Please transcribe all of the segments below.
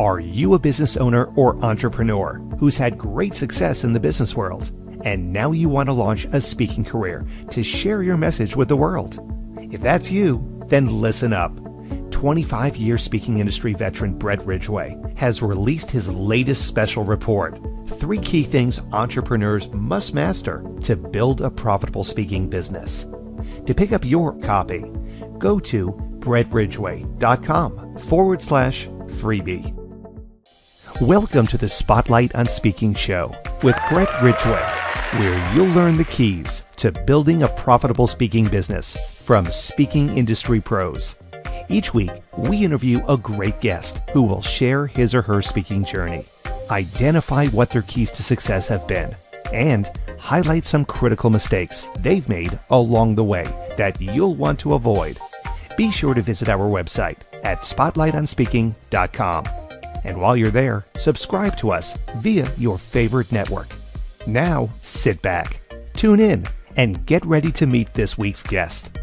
Are you a business owner or entrepreneur who's had great success in the business world? And now you want to launch a speaking career to share your message with the world? If that's you, then listen up. 25 year speaking industry veteran Bret Ridgway has released his latest special report Three Key Things Entrepreneurs Must Master to Build a Profitable Speaking Business. To pick up your copy, go to bretridgway.com forward slash freebie. Welcome to the Spotlight on Speaking show with Bret Ridgway, where you'll learn the keys to building a profitable speaking business from speaking industry pros. Each week, we interview a great guest who will share his or her speaking journey, identify what their keys to success have been, and highlight some critical mistakes they've made along the way that you'll want to avoid. Be sure to visit our website at spotlightonspeaking.com. And while you're there, subscribe to us via your favorite network. Now, sit back, tune in, and get ready to meet this week's guest.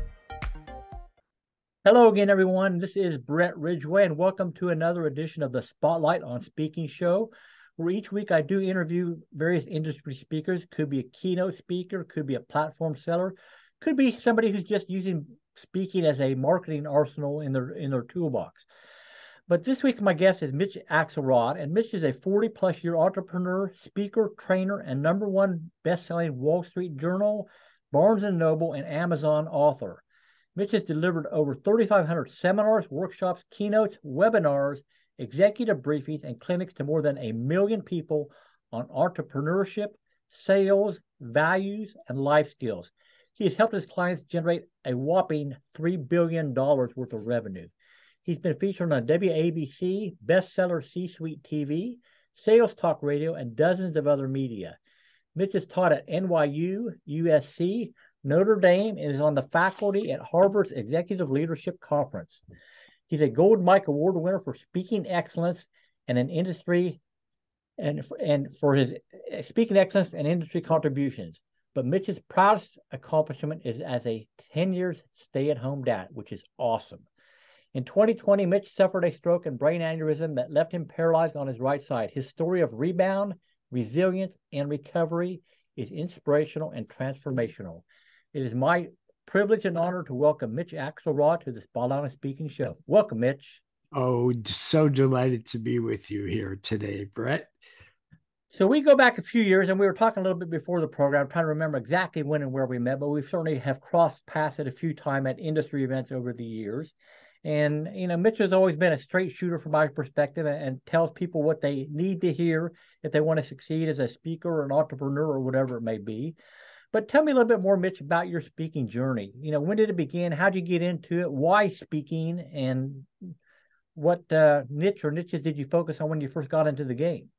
Hello again, everyone. This is Bret Ridgway, and welcome to another edition of the Spotlight on Speaking show, where each week I do interview various industry speakers. Could be a keynote speaker, could be a platform seller, could be somebody who's just using speaking as a marketing arsenal in their in their toolbox. But this week, my guest is Mitch Axelrod, and Mitch is a 40 plus year entrepreneur, speaker, trainer, and number one best selling Wall Street Journal, Barnes and Noble, and Amazon author. Mitch has delivered over 3,500 seminars, workshops, keynotes, webinars, executive briefings, and clinics to more than a million people on entrepreneurship, sales, values, and life skills. He has helped his clients generate a whopping $3 billion worth of revenue. He's been featured on WABC, bestseller C Suite TV, Sales Talk Radio, and dozens of other media. Mitch has taught at NYU, USC, Notre Dame, and is on the faculty at Harvard's Executive Leadership Conference. He's a Gold Mike Award winner for speaking excellence and an industry and and for his speaking excellence and industry contributions. But Mitch's proudest accomplishment is as a 10 years stay-at-home dad, which is awesome. In 2020, Mitch suffered a stroke and brain aneurysm that left him paralyzed on his right side. His story of rebound, resilience, and recovery is inspirational and transformational. It is my privilege and honor to welcome Mitch Axelrod to the Spotlight on Speaking show. Welcome, Mitch. Oh, so delighted to be with you here today, Bret. So we go back a few years, and we were talking a little bit before the program, trying to remember exactly when and where we met, but we certainly have crossed paths at a few times at industry events over the years. And you know, Mitch has always been a straight shooter from my perspective, and tells people what they need to hear if they want to succeed as a speaker or an entrepreneur or whatever it may be. But tell me a little bit more, Mitch, about your speaking journey. You know, when did it begin? How'd you get into it? Why speaking? And what uh, niche or niches did you focus on when you first got into the game?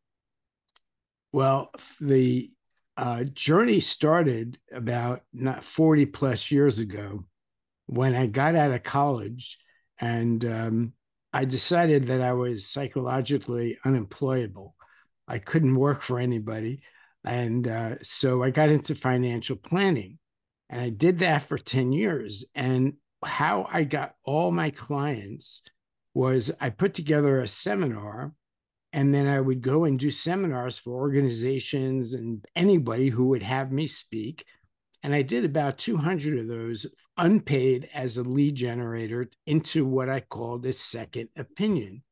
Well, the uh, journey started about not 40 plus years ago when I got out of college and um, I decided that I was psychologically unemployable. I couldn't work for anybody. And uh, so I got into financial planning and I did that for 10 years. And how I got all my clients was I put together a seminar and then I would go and do seminars for organizations and anybody who would have me speak. And I did about 200 of those unpaid as a lead generator into what I called a second opinion.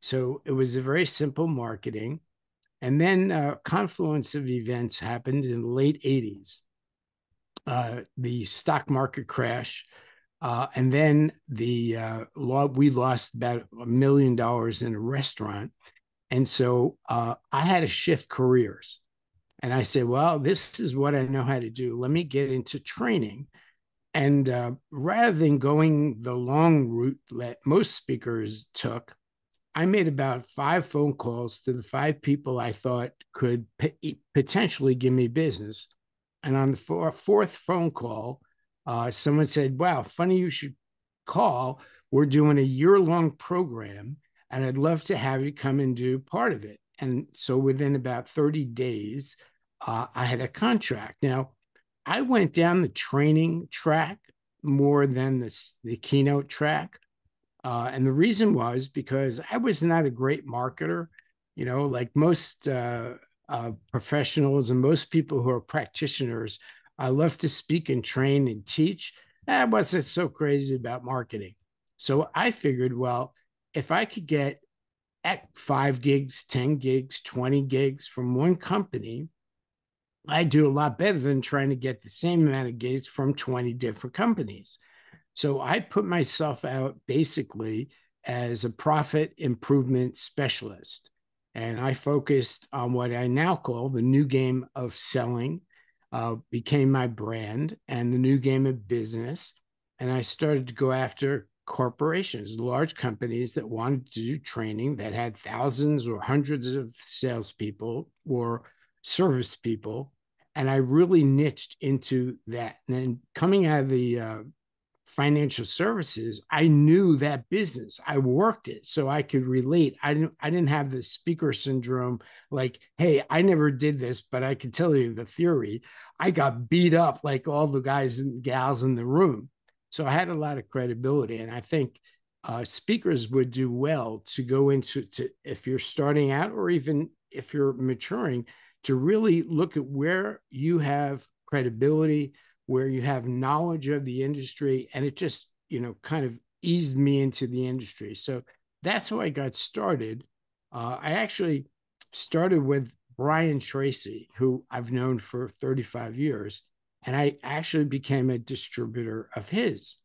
So it was a very simple marketing. And then a confluence of events happened in the late 80s. Uh, the stock market crash, uh, and then the uh, law, we lost about a million dollars in a restaurant. And so uh, I had to shift careers. And I said, well, this is what I know how to do. Let me get into training. And uh, rather than going the long route that most speakers took, I made about five phone calls to the five people I thought could p- potentially give me business. And on the four, fourth phone call, uh, someone said, Wow, funny you should call. We're doing a year long program and I'd love to have you come and do part of it. And so within about 30 days, uh, I had a contract. Now, I went down the training track more than the, the keynote track. Uh, and the reason was because I was not a great marketer. You know, like most uh, uh, professionals and most people who are practitioners, I love to speak and train and teach. I wasn't so crazy about marketing. So I figured, well, if I could get at five gigs, 10 gigs, 20 gigs from one company, I do a lot better than trying to get the same amount of gigs from 20 different companies. So I put myself out basically as a profit improvement specialist. And I focused on what I now call the new game of selling, uh, became my brand and the new game of business. And I started to go after corporations, large companies that wanted to do training that had thousands or hundreds of salespeople or service people. And I really niched into that. And coming out of the uh, financial services, I knew that business. I worked it so I could relate. I didn't I didn't have the speaker syndrome like, hey, I never did this, but I can tell you the theory. I got beat up like all the guys and gals in the room. So I had a lot of credibility. And I think uh, speakers would do well to go into to if you're starting out or even if you're maturing to really look at where you have credibility where you have knowledge of the industry and it just you know kind of eased me into the industry. So that's how i got started. Uh, i actually started with brian tracy who i've known for 35 years and i actually became a distributor of his.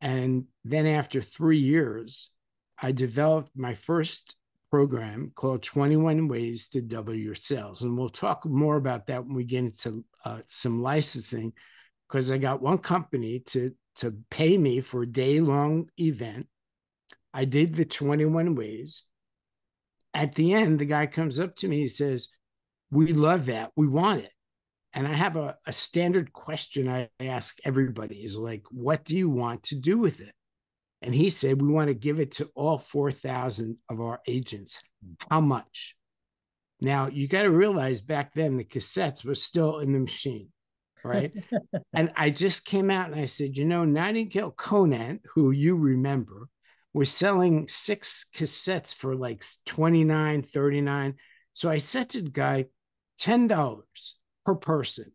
And then after three years i developed my first program called 21 ways to double your sales and we'll talk more about that when we get into uh, some licensing because I got one company to to pay me for a day long event. I did the 21 ways. At the end, the guy comes up to me, he says, We love that. We want it. And I have a, a standard question I ask everybody is like, what do you want to do with it? And he said, we want to give it to all 4,000 of our agents. How much? Now, you got to realize back then the cassettes were still in the machine right? and I just came out and I said, you know, Nightingale Conant, who you remember, was selling six cassettes for like 29, 39. So I said to the guy, $10 per person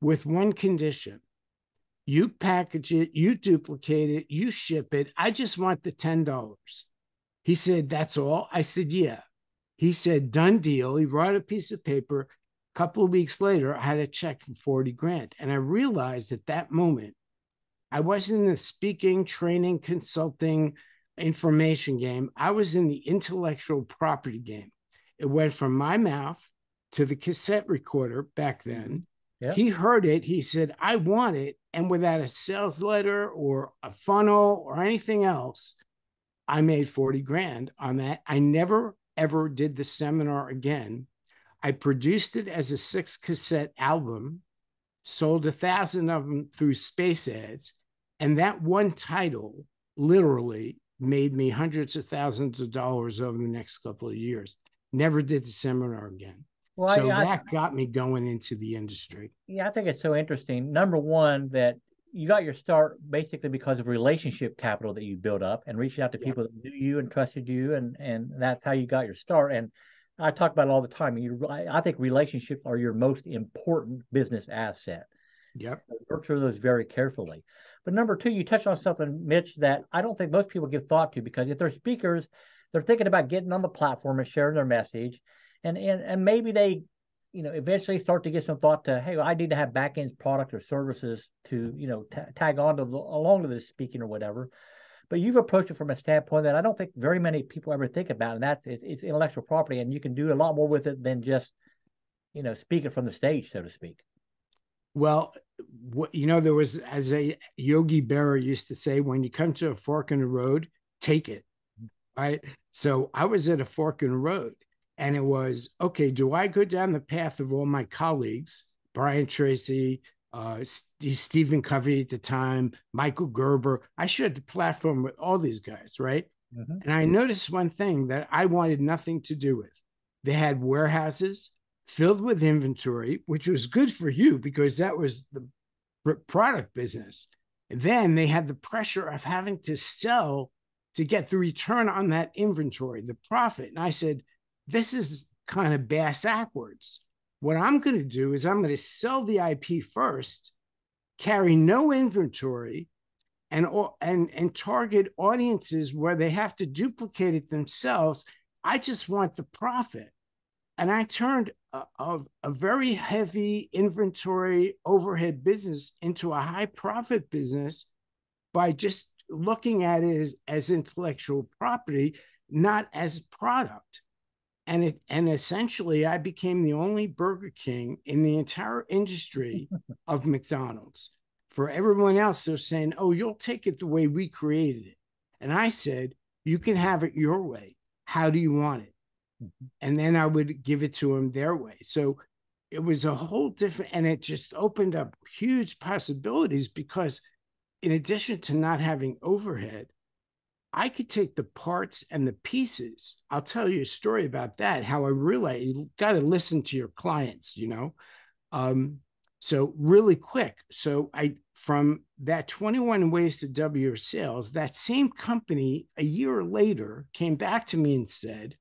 with one condition. You package it, you duplicate it, you ship it. I just want the $10. He said, That's all? I said, Yeah. He said, Done deal. He brought a piece of paper A couple of weeks later, I had a check for 40 grand. And I realized at that moment, I wasn't in the speaking, training, consulting, information game. I was in the intellectual property game. It went from my mouth to the cassette recorder back then. He heard it. He said, I want it. And without a sales letter or a funnel or anything else, I made 40 grand on that. I never, ever did the seminar again I produced it as a six cassette album, sold a thousand of them through space ads. And that one title literally made me hundreds of thousands of dollars over the next couple of years. Never did the seminar again. Well, so I, that I, got me going into the industry. Yeah, I think it's so interesting. Number one, that you got your start basically because of relationship capital that you built up and reaching out to people that knew you and trusted you, and and that's how you got your start. And I talk about it all the time. You, I think relationships are your most important business asset. Yep. So nurture those very carefully. But number two, you touched on something, Mitch, that I don't think most people give thought to because if they're speakers, they're thinking about getting on the platform and sharing their message, and and and maybe they, you know, eventually start to get some thought to, hey, well, I need to have back end product or services to, you know, t- tag on to along to this speaking or whatever but you've approached it from a standpoint that I don't think very many people ever think about, and that's it's, it's intellectual property, and you can do a lot more with it than just, you know, speaking from the stage, so to speak. Well, you know, there was as a Yogi Berra used to say, when you come to a fork in the road, take it. Right. So I was at a fork in the road, and it was okay. Do I go down the path of all my colleagues, Brian Tracy, uh, Stephen Covey at the time, Michael Gerber. I shared the platform with all these guys, right? Mm-hmm. And I noticed one thing that I wanted nothing to do with. They had warehouses filled with inventory, which was good for you because that was the product business. And then they had the pressure of having to sell to get the return on that inventory, the profit. And I said, this is kind of bass backwards. What I'm going to do is I'm going to sell the IP first, carry no inventory, and and and target audiences where they have to duplicate it themselves. I just want the profit. And I turned a, a, a, very heavy inventory overhead business into a high profit business by just looking at it as, as intellectual property, not as product. And it and essentially I became the only Burger King in the entire industry of McDonald's. For everyone else, they're saying, oh, you'll take it the way we created it. And I said, you can have it your way. How do you want it? Mm-hmm. And then I would give it to them their way. So it was a whole different, and it just opened up huge possibilities because in addition to not having overhead, I could take the parts and the pieces. I'll tell you a story about that. How I realized you got to listen to your clients, you know. Um, so really quick. So I from that 21 ways to double your sales, that same company a year later came back to me and said,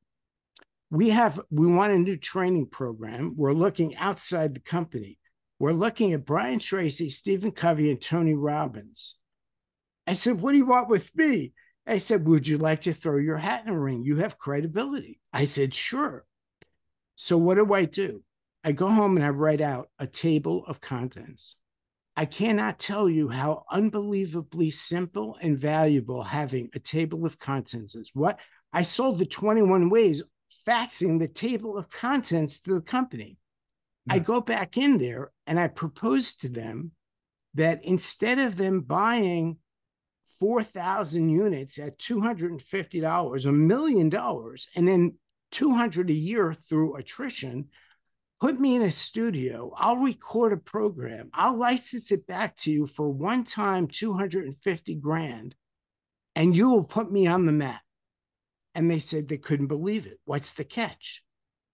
"We have we want a new training program. We're looking outside the company. We're looking at Brian Tracy, Stephen Covey, and Tony Robbins." I said, "What do you want with me?" I said, Would you like to throw your hat in the ring? You have credibility. I said, Sure. So what do I do? I go home and I write out a table of contents. I cannot tell you how unbelievably simple and valuable having a table of contents is. What I sold the 21 ways faxing the table of contents to the company. I hmm. go back in there and I propose to them that instead of them buying 4,000 units at $250, a million dollars, and then 200 a year through attrition, put me in a studio. I'll record a program. I'll license it back to you for one time 250 grand, and you will put me on the map. And they said they couldn't believe it. What's the catch?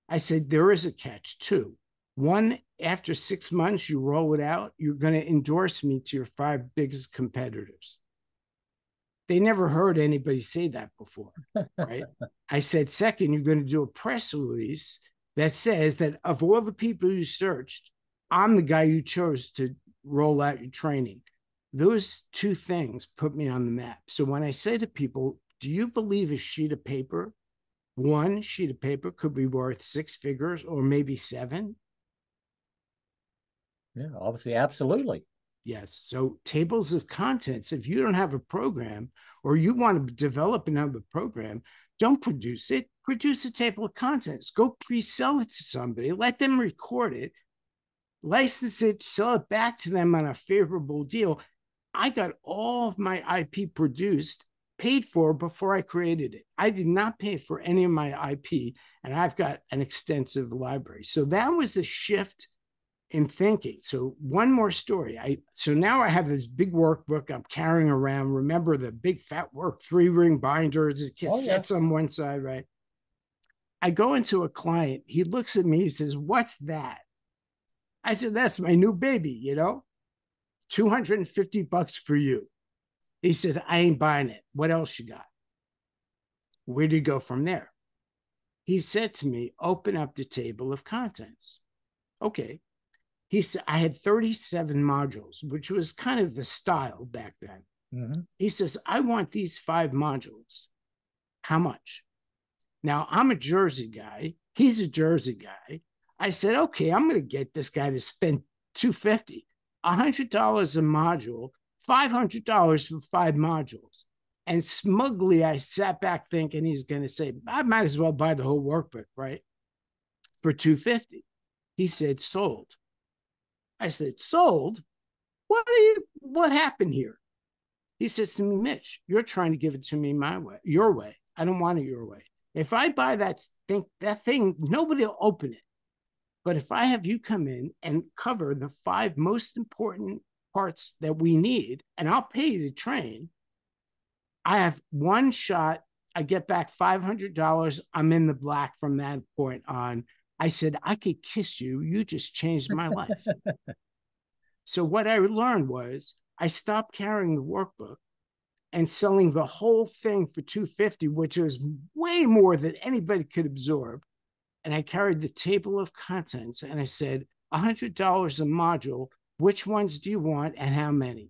I said, there is a catch too. One, after six months, you roll it out, you're going to endorse me to your five biggest competitors. They never heard anybody say that before, right? I said, second, you're going to do a press release that says that of all the people you searched, I'm the guy you chose to roll out your training. Those two things put me on the map. So when I say to people, do you believe a sheet of paper, one sheet of paper could be worth six figures or maybe seven? Yeah, obviously, absolutely. Yes. So tables of contents, if you don't have a program or you want to develop another program, don't produce it. Produce a table of contents. Go pre-sell it to somebody. Let them record it. License it, sell it back to them on a favorable deal. I got all of my IP produced, paid for before I created it. I did not pay for any of my IP, and I've got an extensive library. So that was a shift in thinking. So one more story. I so now I have this big workbook I'm carrying around. Remember the big fat work three ring binders, it oh, sits yeah. on one side, right? I go into a client. He looks at me. He says, "What's that?" I said, "That's my new baby. You know, two hundred and fifty bucks for you." He said, "I ain't buying it. What else you got?" Where do you go from there? He said to me, "Open up the table of contents." Okay, he said I had 37 modules, which was kind of the style back then. Mm-hmm. He says, I want these five modules. How much? Now I'm a Jersey guy. He's a Jersey guy. I said, okay, I'm going to get this guy to spend 250, $100 a module, $500 for five modules. And smugly, I sat back thinking he's going to say, I might as well buy the whole workbook, right? For 250. He said, sold. I said, sold? What are you, what happened here? He says to me, Mitch, you're trying to give it to me my way, your way. I don't want it your way. If I buy that thing, that thing, nobody will open it. But if I have you come in and cover the five most important parts that we need, and I'll pay you to train, I have one shot. I get back $500. I'm in the black from that point on. I said, I could kiss you. You just changed my life. so, what I learned was I stopped carrying the workbook and selling the whole thing for 250 which was way more than anybody could absorb and i carried the table of contents and i said $100 a module which ones do you want and how many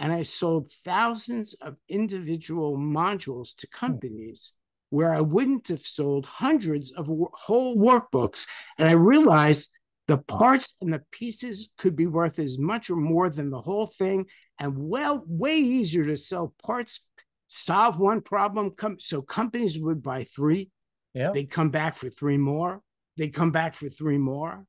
and i sold thousands of individual modules to hmm. companies where i wouldn't have sold hundreds of whole workbooks. And i realized the parts and the pieces could be worth as much or more than the whole thing, and well, way easier to sell parts, solve one problem. Come, so companies would buy three, yeah, they'd come back for three more, they'd come back for three more,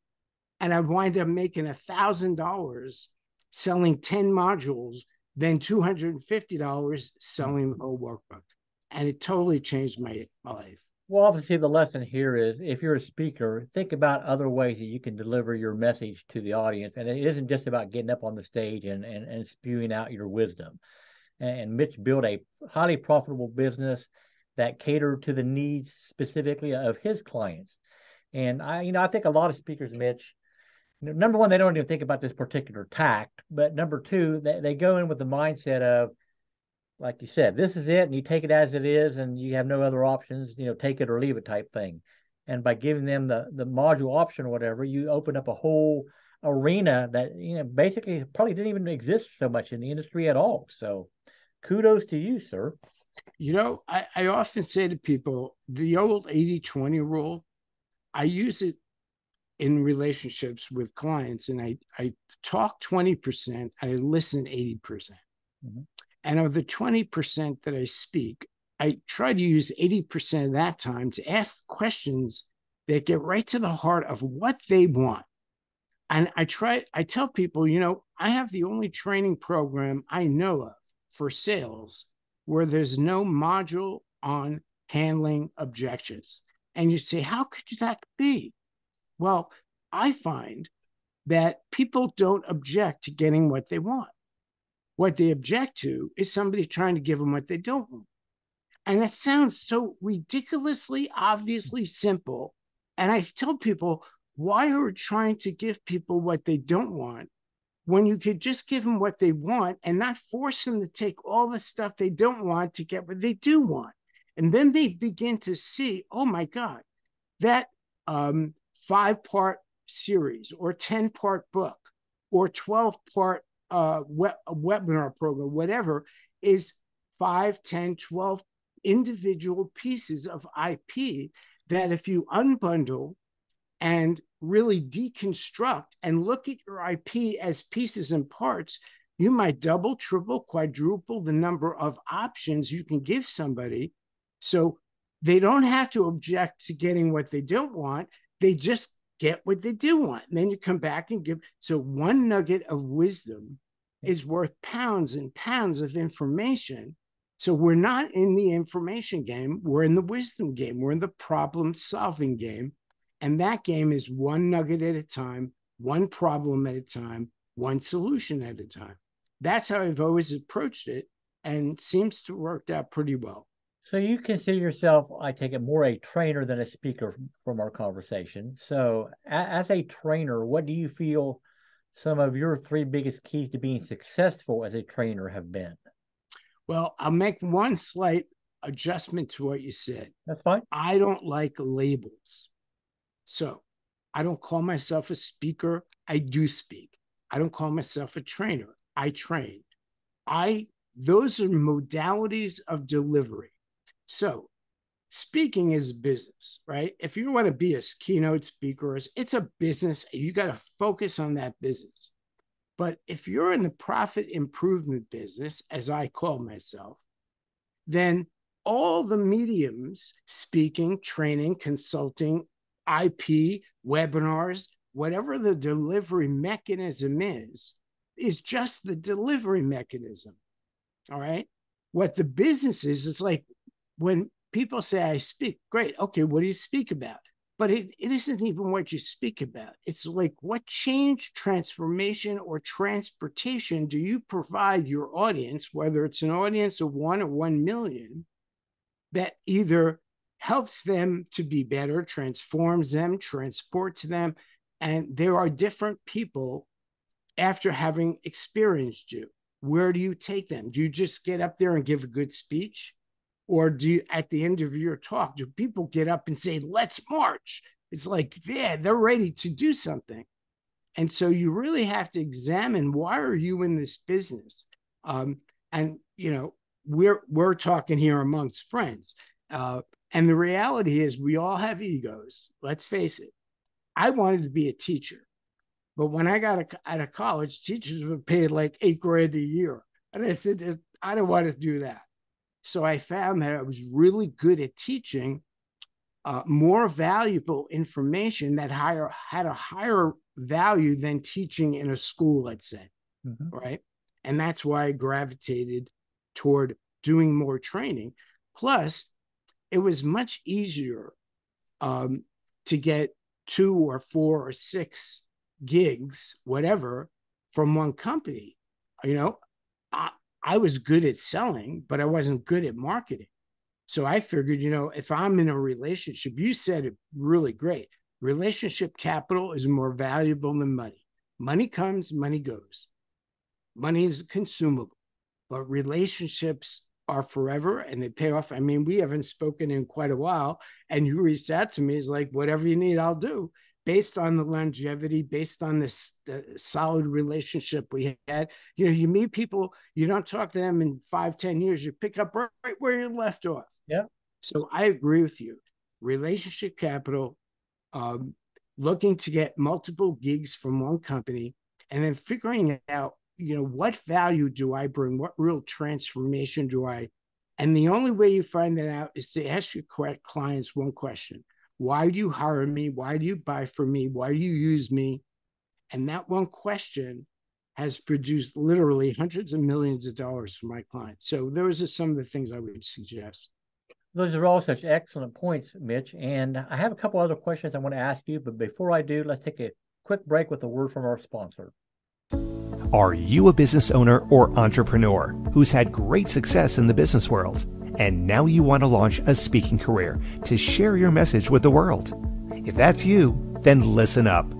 and I'd wind up making a thousand dollars selling ten modules, then two hundred and fifty dollars selling the whole workbook, and it totally changed my, my life. Well, obviously, the lesson here is if you're a speaker, think about other ways that you can deliver your message to the audience. And it isn't just about getting up on the stage and, and, and spewing out your wisdom. And Mitch built a highly profitable business that catered to the needs specifically of his clients. And I, you know, I think a lot of speakers, Mitch, number one, they don't even think about this particular tact. But number two, they, they go in with the mindset of, like you said, this is it, and you take it as it is, and you have no other options. You know, take it or leave it type thing. And by giving them the the module option or whatever, you open up a whole arena that you know basically probably didn't even exist so much in the industry at all. So, kudos to you, sir. You know, I, I often say to people the old 80 20 rule, I use it in relationships with clients, and I, I talk 20% and I listen 80%. percent mm-hmm. And of the 20% that I speak, I try to use 80% of that time to ask questions that get right to the heart of what they want. And I try, I tell people, you know, I have the only training program I know of for sales where there's no module on handling objections. And you say, how could that be? Well, I find that people don't object to getting what they want. What they object to is somebody trying to give them what they don't want. And that sounds so ridiculously, obviously simple. And I tell people, why are we trying to give people what they don't want when you could just give them what they want and not force them to take all the stuff they don't want to get what they do want? And then they begin to see, oh my God, that um, five part series or 10 part book or 12 part uh, web, webinar program, whatever, is 5, 10, 12 individual pieces of IP that if you unbundle and really deconstruct and look at your IP as pieces and parts, you might double, triple, quadruple the number of options you can give somebody. So they don't have to object to getting what they don't want. They just get what they do want. And then you come back and give. So one nugget of wisdom is worth pounds and pounds of information. So we're not in the information game, we're in the wisdom game, we're in the problem solving game. And that game is one nugget at a time, one problem at a time, one solution at a time. That's how I've always approached it and seems to work out pretty well. So you consider yourself, I take it, more a trainer than a speaker from our conversation. So as a trainer, what do you feel some of your three biggest keys to being successful as a trainer have been? Well, I'll make one slight adjustment to what you said. That's fine. I don't like labels. So I don't call myself a speaker. I do speak. I don't call myself a trainer. I train. I those are modalities of delivery. So speaking is business, right? If you want to be a keynote speaker, it's a business. You got to focus on that business. But if you're in the profit improvement business, as I call myself, then all the mediums speaking, training, consulting, IP, webinars, whatever the delivery mechanism is, is just the delivery mechanism. All right. What the business is, it's like when people say I speak, great. Okay, what do you speak about? But it, it isn't even what you speak about. It's like what change, transformation, or transportation do you provide your audience, whether it's an audience of one or one million, that either helps them to be better, transforms them, transports them. And there are different people after having experienced you. where do you take them? Do you just get up there and give a good speech? Or do you, at the end of your talk, do people get up and say, let's march? It's like, yeah, they're ready to do something. And so you really have to examine why are you in this business? Um, and you know, we're we're talking here amongst friends. Uh, and the reality is we all have egos. Let's face it. I wanted to be a teacher. But when I got out of college, teachers were paid like eight grand a year. And I said, I don't want to do that. So I found that I was really good at teaching uh, more valuable information that higher had a higher value than teaching in a school, let's say. Mm-hmm. Right. And that's why I gravitated toward doing more training. Plus, it was much easier um, to get two or four or six gigs, whatever, from one company. You know, I, I was good at selling, but I wasn't good at marketing. So I figured, you know, if I'm in a relationship, you said it really great. Relationship capital is more valuable than money. Money comes, money goes. Money is consumable, but relationships are forever and they pay off. I mean, we haven't spoken in quite a while, and you reached out to me. It's like, whatever you need, I'll do based on the longevity, based on this solid relationship we had. You know, you meet people, you don't talk to them in five, ten years, you pick up right, right where you left off. Yeah. So I agree with you. Relationship capital, um, looking to get multiple gigs from one company, and then figuring out, you know, what value do I bring? What real transformation do I? And the only way you find that out is to ask your clients one question why do you hire me? Why do you buy from me? Why do you use me? And that one question has produced literally hundreds of millions of dollars for my clients. So those are some of the things I would suggest. Those are all such excellent points, Mitch. And I have a couple other questions I want to ask you. But before I do, let's take a quick break with a word from our sponsor. Are you a business owner or entrepreneur who's had great success in the business world? And now you want to launch a speaking career to share your message with the world. If that's you, then listen up.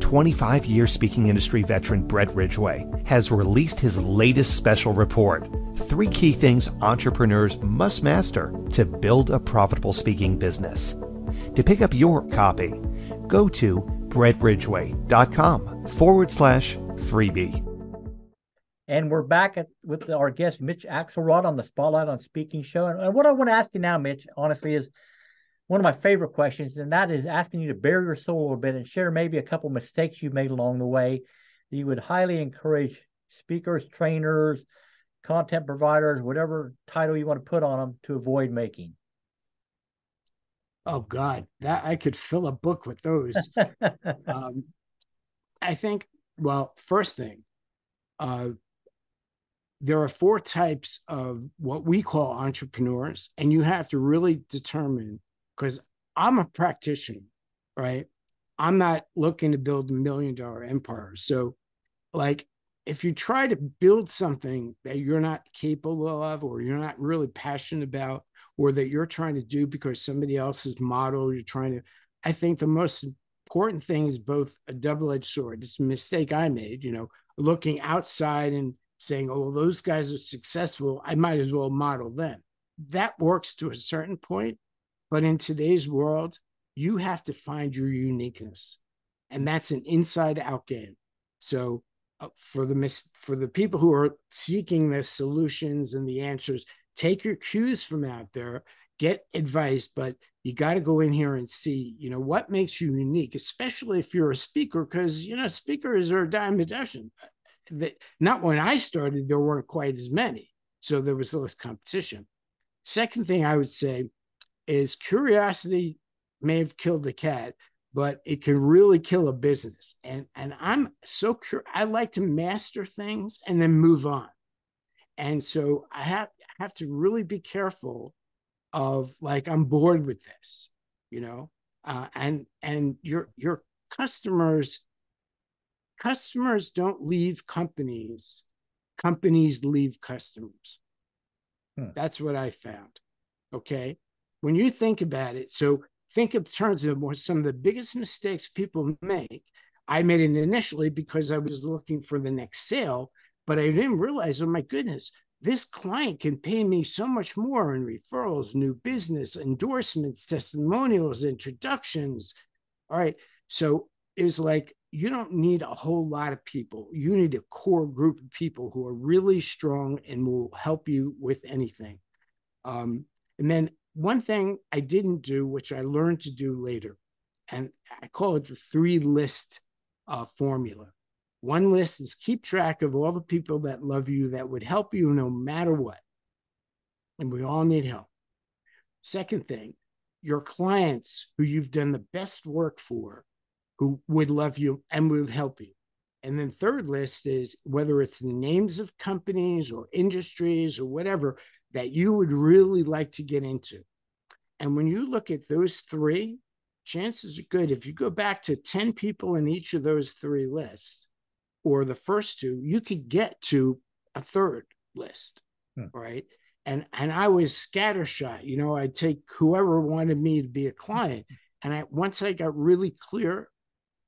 25 year speaking industry veteran Bret Ridgway has released his latest special report Three Key Things Entrepreneurs Must Master to Build a Profitable Speaking Business. To pick up your copy, go to bretridgway.com forward slash freebie. And we're back at, with our guest, Mitch Axelrod, on the Spotlight on Speaking show. And, and what I want to ask you now, Mitch, honestly, is one of my favorite questions, and that is asking you to bare your soul a little bit and share maybe a couple mistakes you made along the way that you would highly encourage speakers, trainers, content providers, whatever title you want to put on them, to avoid making. Oh God, that I could fill a book with those. um, I think. Well, first thing, uh, there are four types of what we call entrepreneurs, and you have to really determine because I'm a practitioner, right? I'm not looking to build a million dollar empire. So, like, if you try to build something that you're not capable of, or you're not really passionate about, or that you're trying to do because somebody else's model, you're trying to, I think the most important thing is both a double edged sword. It's a mistake I made, you know, looking outside and saying, oh, those guys are successful. I might as well model them. That works to a certain point. But in today's world, you have to find your uniqueness. And that's an inside out game. So uh, for the mis- for the people who are seeking the solutions and the answers, take your cues from out there, get advice, but you got to go in here and see, you know, what makes you unique, especially if you're a speaker, because you know, speakers are a dime a dozen that not when I started, there weren't quite as many. So there was less competition. Second thing I would say is curiosity may have killed the cat, but it can really kill a business. And and I'm so curious. I like to master things and then move on. And so I have have to really be careful of like I'm bored with this, you know. Uh, and and your your customers customers don't leave companies, companies leave customers. Hmm. That's what I found. Okay. When you think about it, so think in terms of what some of the biggest mistakes people make. I made it initially because I was looking for the next sale, But I didn't realize, oh my goodness, this client can pay me so much more in referrals, new business, endorsements, testimonials, introductions. All right. So it was like, you don't need a whole lot of people. You need a core group of people who are really strong and will help you with anything. Um, and then one thing I didn't do, which I learned to do later, and I call it the three list uh, formula. One list is keep track of all the people that love you that would help you no matter what. And we all need help. Second thing, your clients who you've done the best work for, who would love you and would help you. And then third list is whether it's the names of companies or industries or whatever that you would really like to get into. And when you look at those three, chances are good if you go back to 10 people in each of those three lists or the first two, you could get to a third list, hmm. right? And and I was scattershot. You know, I'd take whoever wanted me to be a client. And I once I got really clear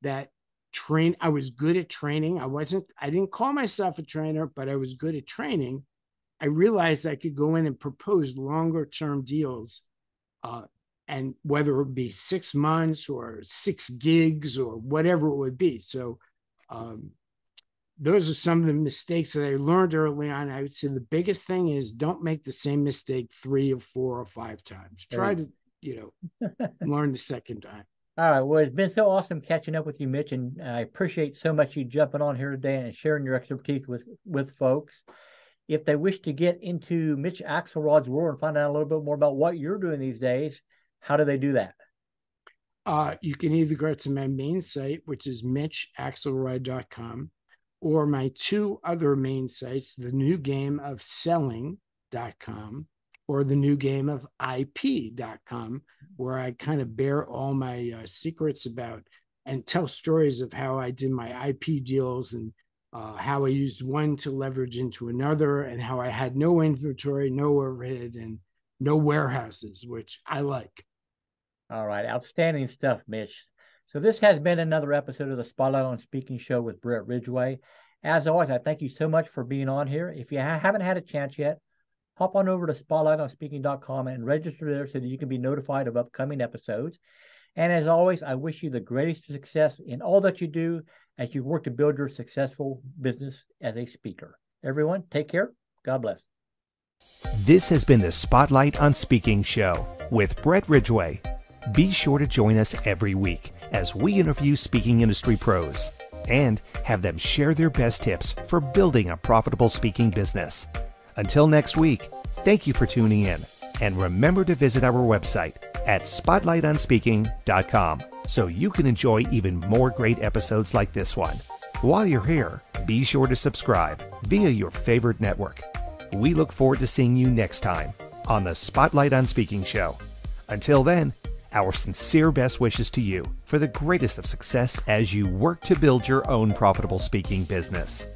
that train, I was good at training. I wasn't, I didn't call myself a trainer, but I was good at training. I realized I could go in and propose longer term deals. Uh, and whether it be six months or six gigs or whatever it would be. So um, those are some of the mistakes that I learned early on. I would say the biggest thing is don't make the same mistake three or four or five times. Try to, you know, learn the second time. All right. Well, it's been so awesome catching up with you, Mitch, and I appreciate so much you jumping on here today and sharing your expertise with with folks. If they wish to get into Mitch Axelrod's world and find out a little bit more about what you're doing these days, how do they do that? Uh, you can either go to my main site, which is mitchaxelrod.com, or my two other main sites, the new game of selling.com or the new game of ip.com, where I kind of bear all my uh, secrets about and tell stories of how I did my IP deals and uh, how I used one to leverage into another, and how I had no inventory, no overhead, and no warehouses, which I like. All right, outstanding stuff, Mitch. So this has been another episode of the Spotlight on Speaking show with Bret Ridgway. As always, I thank you so much for being on here. If you ha- haven't had a chance yet, hop on over to spotlightonspeaking.com and register there so that you can be notified of upcoming episodes. And as always, I wish you the greatest success in all that you do as you work to build your successful business as a speaker. Everyone, take care. God bless. This has been the Spotlight on Speaking show with Bret Ridgway. Be sure to join us every week as we interview speaking industry pros and have them share their best tips for building a profitable speaking business. Until next week, thank you for tuning in, and remember to visit our website at spotlightonspeaking.com so you can enjoy even more great episodes like this one. While you're here, be sure to subscribe via your favorite network. We look forward to seeing you next time on the Spotlight on Speaking show. Until then, our sincere best wishes to you for the greatest of success as you work to build your own profitable speaking business.